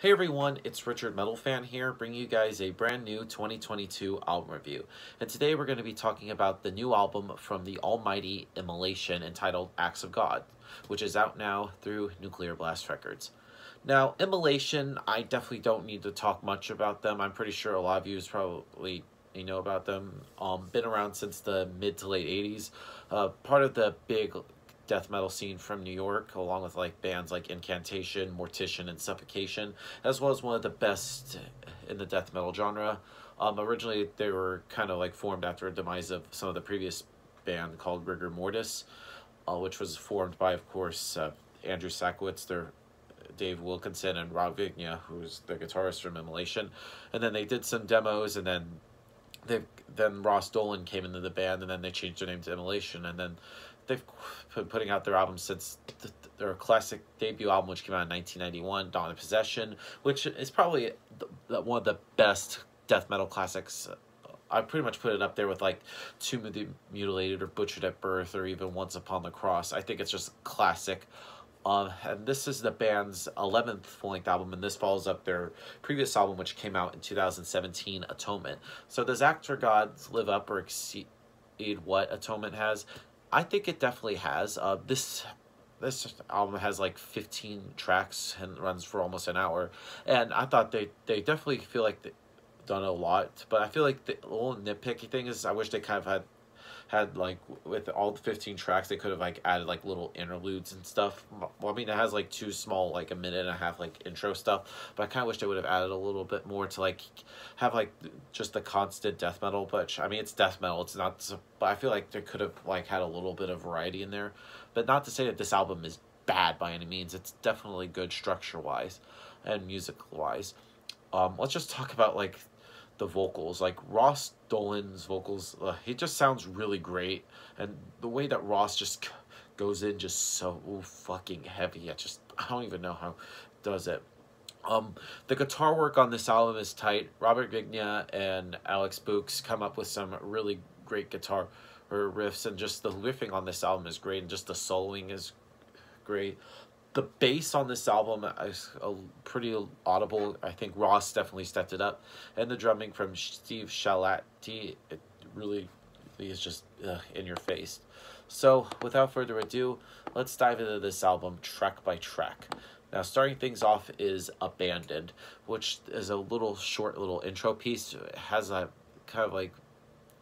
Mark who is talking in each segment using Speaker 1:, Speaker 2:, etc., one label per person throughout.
Speaker 1: Hey everyone, it's Richard Metal Fan here, bringing you guys a brand new 2022 album review. And today we're going to be talking about the new album from the almighty Immolation entitled Acts of God, which is out now through Nuclear Blast Records. Now, Immolation, I definitely don't need to talk much about them. I'm pretty sure a lot of you probably you know about them. Um, been around since the mid to late 80s. Uh, part of the big death metal scene from New York, along with like bands like Incantation, Mortician, and Suffocation, as well as one of the best in the death metal genre. Um, originally, they were kind of like formed after a demise of some of the previous band called Rigor Mortis, uh, which was formed by, of course, uh, Andrew Sakowitz, their Dave Wilkinson, and Rob Vigna, who's the guitarist from Immolation. And then they did some demos, and then they then Ross Dolan came into the band, and then they changed their name to Immolation, and then they've been putting out their albums since th their classic debut album, which came out in 1991, Dawn of Possession, which is probably one of the best death metal classics. I pretty much put it up there with like Tomb of the Mutilated or Butchered at Birth or even Once Upon the Cross. I think it's just classic. Um, and this is the band's 11th full-length album, and this follows up their previous album, which came out in 2017, Atonement. So does Acts of God live up or exceed what Atonement has? I think it definitely has. Uh, this this album has like 15 tracks and runs for almost an hour, and I thought they they definitely feel like they've done a lot. But I feel like the little nitpicky thing is I wish they kind of had had like with all the 15 tracks they could have like added like little interludes and stuff. Well i mean it has like two small like a minute and a half like intro stuff but i kind of wish they would have added a little bit more to like have like just the constant death metal but i mean it's death metal it's not but i feel like they could have like had a little bit of variety in there. But not to say that this album is bad by any means it's definitely good structure wise and music wise um let's just talk about like the vocals. Like Ross Dolan's vocals, uh, he just sounds really great, and the way that Ross just goes in just so fucking heavy. I just I don't even know how does it. Um, the guitar work on this album is tight. Robert Vigna and Alex Bouks come up with some really great guitar or riffs, and just the riffing on this album is great, and just the soloing is great the bass on this album is a pretty audible. I think Ross definitely stepped it up. And the drumming from Steve Shalaty, it really is just uh, in your face. So without further ado, let's dive into this album track by track. Now, starting things off is Abandoned, which is a little short little intro piece. It has a kind of like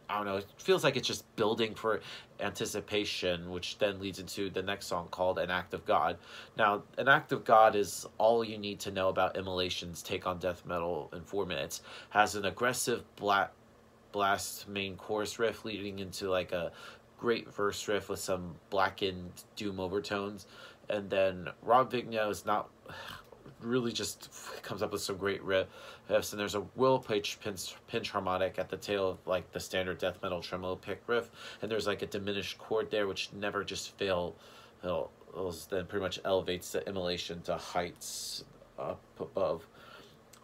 Speaker 1: I don't know, it feels like it's just building for anticipation, which then leads into the next song called An Act of God. Now, An Act of God is all you need to know about Immolation's take on death metal in four minutes. Has an aggressive black blast main chorus riff leading into like a great verse riff with some blackened doom overtones. And then Rob Vigna is not really just comes up with some great riffs and there's a will pitch pinch, pinch harmonic at the tail of like the standard death metal tremolo pick riff and there's like a diminished chord there which never just fail it'll then pretty much elevates the immolation to heights up above.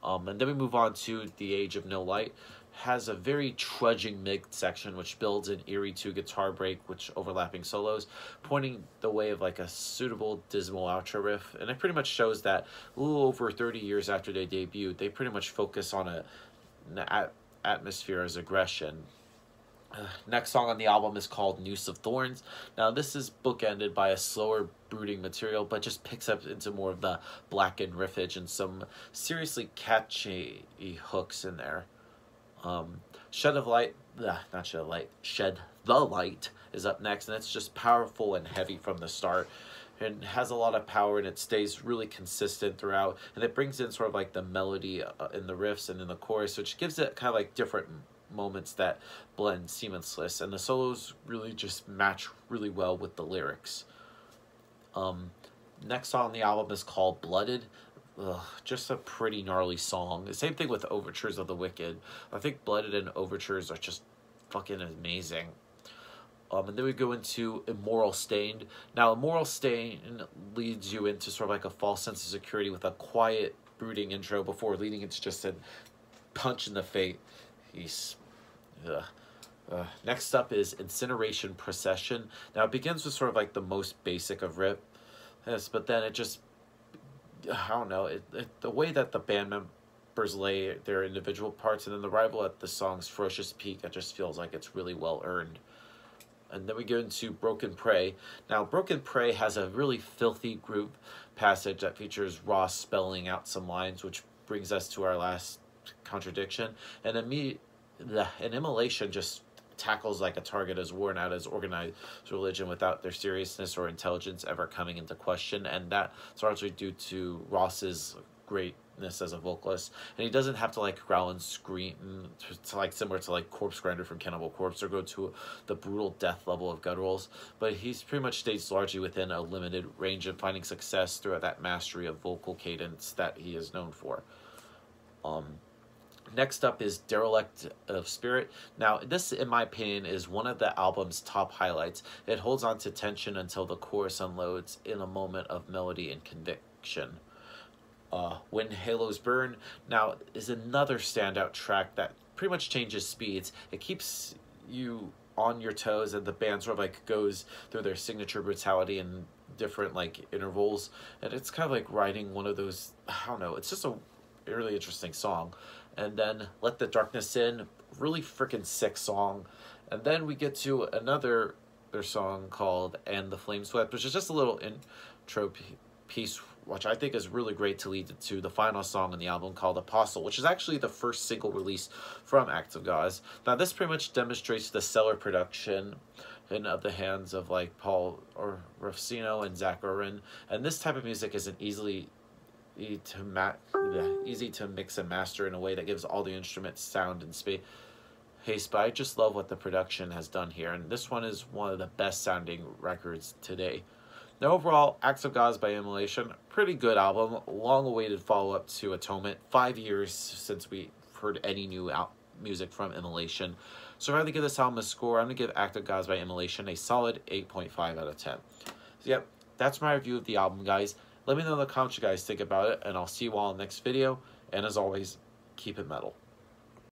Speaker 1: Um, and then we move on to the age of no light has a very trudging mid section which builds an eerie two guitar break which overlapping solos pointing the way of like a suitable dismal outro riff and it pretty much shows that a little over 30 years after they debuted they pretty much focus on a an atmosphere as aggression next song on the album is called Noose of Thorns. Now, this is bookended by a slower, brooding material, but just picks up into more of the blackened riffage and some seriously catchy hooks in there. Um, Shed of Light, uh, not Shed of Light, Shed the Light is up next, and it's just powerful and heavy from the start. And has a lot of power, and it stays really consistent throughout. And it brings in sort of like the melody uh, in the riffs and in the chorus, which gives it kind of like different moments that blend seamless. And the solos really just match really well with the lyrics. Um, next song on the album is called Blooded. Ugh, just a pretty gnarly song. The same thing with Overtures of the Wicked. I think Blooded and Overtures are just fucking amazing. Um, and then we go into Immoral Stained. Now, Immoral Stained leads you into sort of like a false sense of security with a quiet, brooding intro before leading into just a punch in the face. He's, ugh. Uh, next up is Incineration Procession. Now, it begins with sort of like the most basic of riff, yes, but then it just I don't know, it, it, the way that the band members lay their individual parts and then the rival at the song's ferocious peak, it just feels like it's really well earned. And then we go into Broken Prey. Now, Broken Prey has a really filthy groove passage that features Ross spelling out some lines, which brings us to our last contradiction. And immediate, the, an immolation just tackles like a target as worn out as organized religion without their seriousness or intelligence ever coming into question. And that's largely due to Ross's greatness as a vocalist. And he doesn't have to like growl and scream to, to like similar to like Corpse Grinder from Cannibal Corpse or go to the brutal death level of gutturals. But he's pretty much stays largely within a limited range of finding success throughout that mastery of vocal cadence that he is known for. Um, Next up is Derelict of Spirit. Now, this, in my opinion, is one of the album's top highlights. It holds on to tension until the chorus unloads in a moment of melody and conviction. Uh, when Halos Burn, now, is another standout track that pretty much changes speeds. It keeps you on your toes, and the band sort of like goes through their signature brutality and different like intervals, and it's kind of like writing one of those. I don't know. It's just a really interesting song and then Let the Darkness In, really freaking sick song. And then we get to another their song called And the Flame Swept, which is just a little intro piece, which I think is really great to lead to the final song in the album called Apostle, which is actually the first single release from Act of Gods. Now, this pretty much demonstrates the stellar production in of the hands of like Paul or Rufsino and Zack Ohren. And this type of music isn't easily easy to ma- easy to mix and master in a way that gives all the instruments sound and space. But I just love what the production has done here, and this one is one of the best sounding records today. Now, overall, Acts of Gods by Immolation, pretty good album, long awaited follow up to Atonement. Five years since we heard any new out music from Immolation. So, if I had to give this album a score, I'm going to give Act of Gods by Immolation a solid 8.5 out of 10. So, yep, that's my review of the album, guys. Let me know in the comments you guys think about it, and I'll see you all in the next video. And as always, keep it metal.